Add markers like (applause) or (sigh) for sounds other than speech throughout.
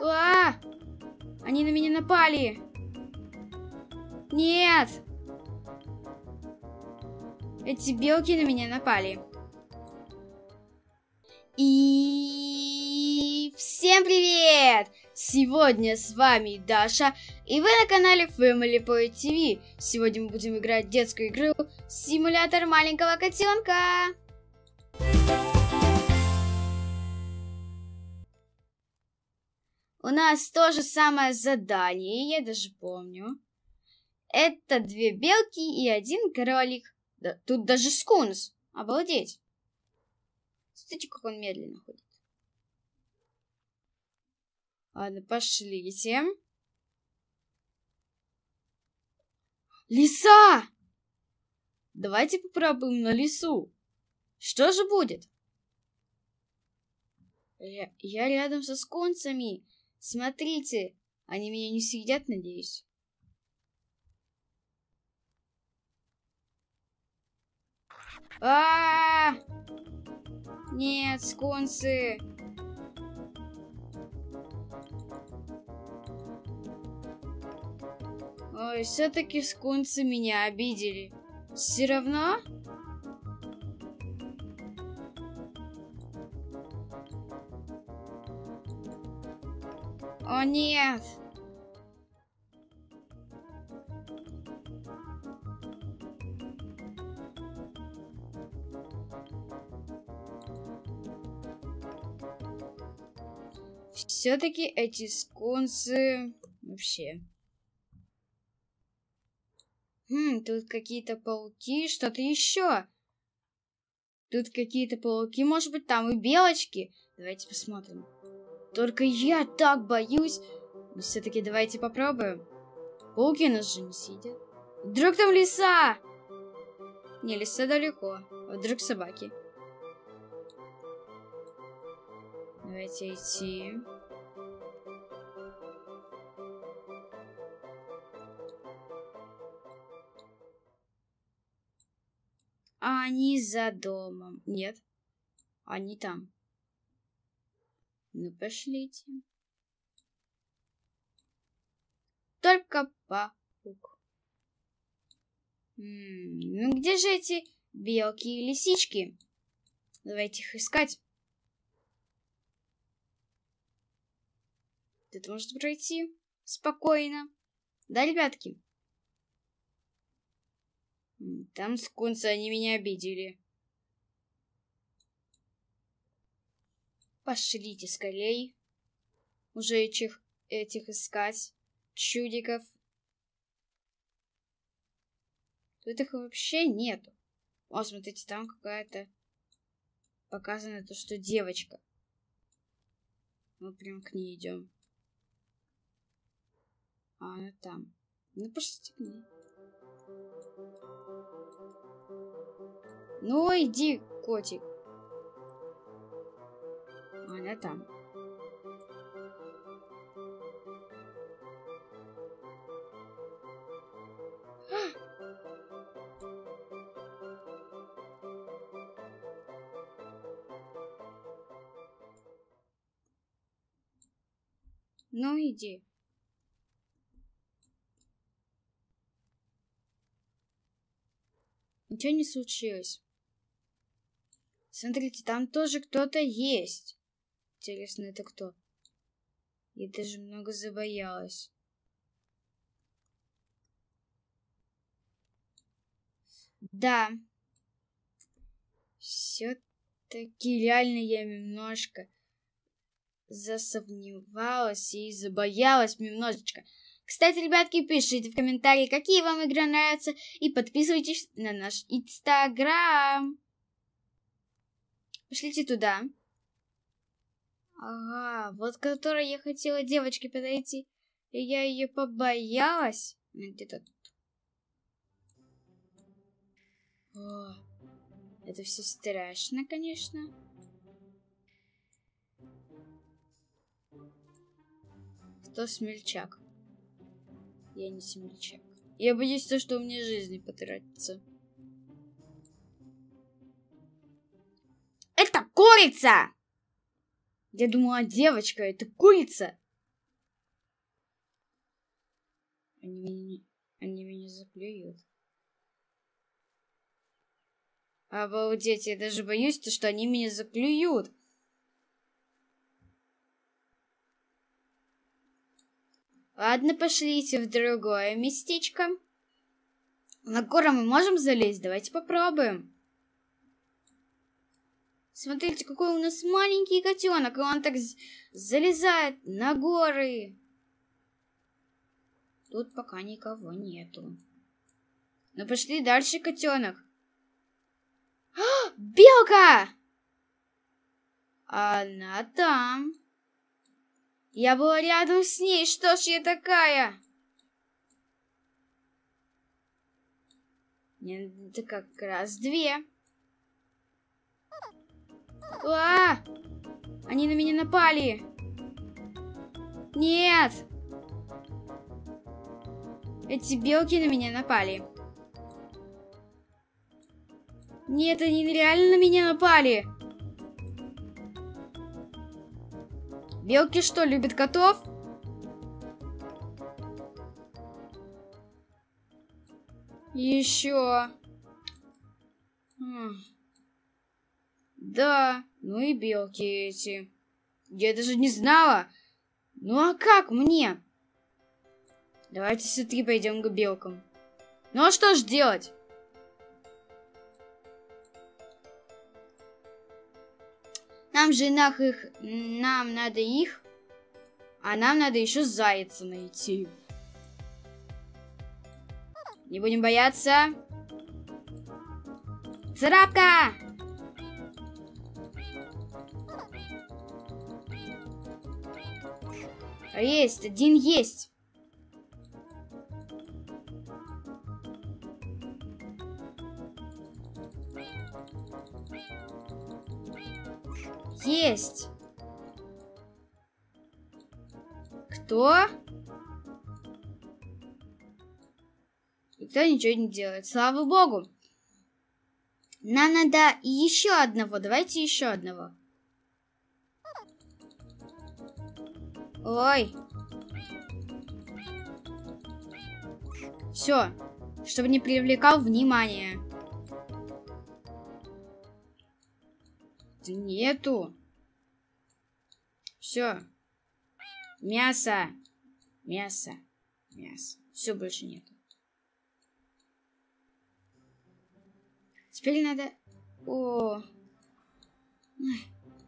А! Они на меня напали! Нет! Эти белки на меня напали. И всем привет! Сегодня с вами Даша, и вы на канале Family Boy TV. Сегодня мы будем играть детскую игру Симулятор маленького котенка. У нас то же самое задание, я даже помню. Это две белки и один кролик. Да, тут даже скунс. Обалдеть. Смотрите, как он медленно ходит. Ладно, пошлите. Лиса! Давайте попробуем на лису. Что же будет? Я, я рядом со скунсами. Смотрите, они меня не съедят, надеюсь. А, -а, -а! Нет, скунсы. Ой, все-таки скунсы меня обидели. Все равно? О нет! Все-таки эти скунсы вообще. Хм, тут какие-то пауки, что-то еще. Тут какие-то пауки, может быть, там и белочки. Давайте посмотрим. Только я так боюсь. Но все-таки давайте попробуем. Пауки нас же не сидят. Вдруг там лиса? Не, лиса далеко. А вдруг собаки? Давайте идти. Они за домом. Нет. Они там. Ну, пошлите. Только паук. ну, где же эти белки и лисички? Давайте их искать. Тут может пройти спокойно. Да, ребятки? Там скунсы, они меня обидели. Пошлите скорей. Уже этих, этих искать. Чудиков. Тут их вообще нету. О, смотрите, там какая-то... Показано то, что девочка. Мы прям к ней идем. А она там. Ну, пошлите к ней. Ну, иди, котик. Там. (gasps) Ну, иди. Ничего не случилось. Смотрите, там тоже кто-то есть. Интересно, это кто? Я даже много забоялась. Да. Все-таки реально я немножко засомневалась и забоялась немножечко. Кстати, ребятки, пишите в комментарии, какие вам игры нравятся, и подписывайтесь на наш инстаграм. Пошлите туда. Ага, вот которой я хотела девочке подойти, и я ее побоялась. Где-то тут. О, это все страшно, конечно. Кто смельчак? Я не смельчак. Я боюсь то, что у меня жизни потратится. Это курица! Я думала, девочка, это курица. Они меня, они меня заплюют. Обалдеть, я даже боюсь, то, что они меня заклюют. Ладно, пошлите в другое местечко. На гору мы можем залезть? Давайте попробуем. Смотрите, какой у нас маленький котенок, и он так залезает на горы. Тут пока никого нету. Ну пошли дальше, котенок. А, белка! Она там. Я была рядом с ней. Что ж я такая? Нет, это как раз две. А! Они на меня напали. Нет! Эти белки на меня напали. Нет, они реально на меня напали. Белки что, любят котов? Еще. Да, ну и белки эти. Я даже не знала. Ну а как мне? Давайте все-таки пойдем к белкам. Ну а что ж делать? Нам же нах их, нам надо их, а нам надо еще зайца найти. Не будем бояться. Царапка! Есть, один есть. Есть. Кто? Никто ничего не делает. Слава богу. Нам надо еще одного. Давайте еще одного. Ой. Все. Чтобы не привлекал внимания. Нету. Все. Мясо. Мясо. Мясо. Все больше нету. Теперь надо... О.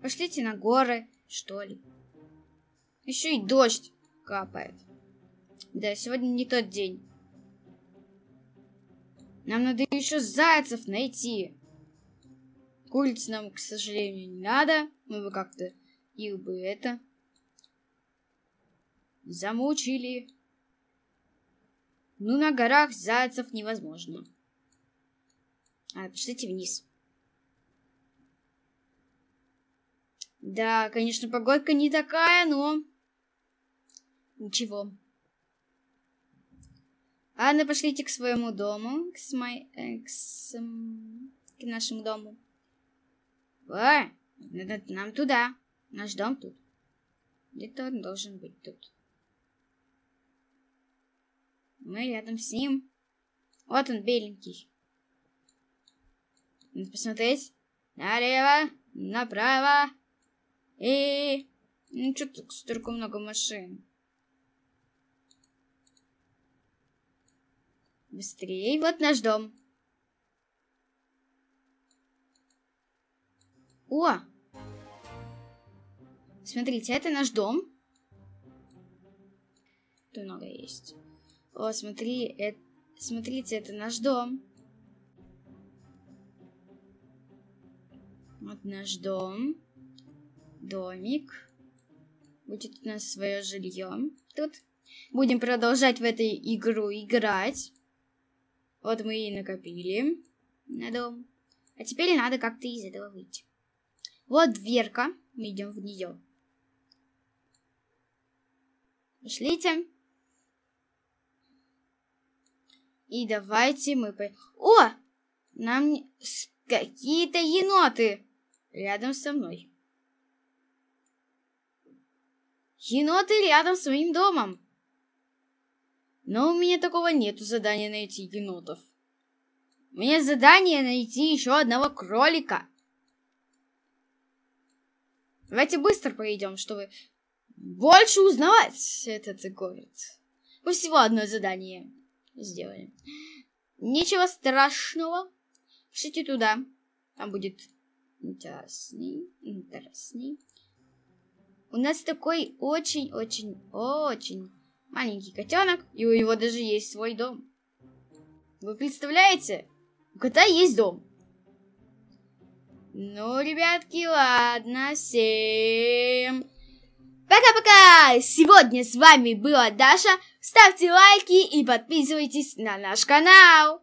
Пошлите на горы, что ли. Еще и дождь капает. Да, сегодня не тот день. Нам надо еще зайцев найти. Куриц нам, к сожалению, не надо. Мы бы как-то их бы это замучили. Ну, на горах зайцев невозможно. А, пошлите вниз. Да, конечно, погодка не такая, но... Ничего. Ладно, пошлите к своему дому, к, смай... э, к, с... к нашему дому. О, нам туда. Наш дом тут. Где-то он должен быть тут. Мы рядом с ним. Вот он, беленький. Надо посмотреть. Налево, направо. И... Ну, что-то столько много машин. Быстрее. Вот наш дом. О! Смотрите, это наш дом. Тут много есть. О, смотри, это, смотрите, это наш дом. Вот наш дом. Домик. Будет у нас свое жилье. Тут будем продолжать в этой игру играть. Вот мы и накопили на дом. А теперь надо как-то из этого выйти. Вот дверка. Мы идем в нее. Пошлите. И давайте мы... По... О! Нам какие-то еноты рядом со мной. Еноты рядом с моим домом. Но у меня такого нету задания найти енотов. У меня задание найти еще одного кролика. Давайте быстро пойдем, чтобы больше узнавать этот город. Мы всего одно задание сделали. Ничего страшного. Пишите туда. Там будет интересней, интересней. У нас такой очень-очень-очень маленький котенок, и у него даже есть свой дом. Вы представляете? У кота есть дом. Ну, ребятки, ладно, всем Пока-пока! Сегодня с вами была Даша. Ставьте лайки и подписывайтесь на наш канал.